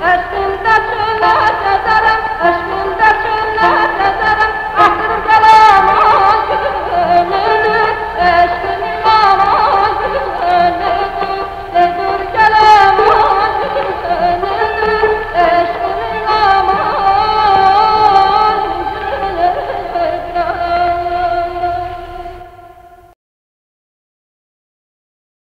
at the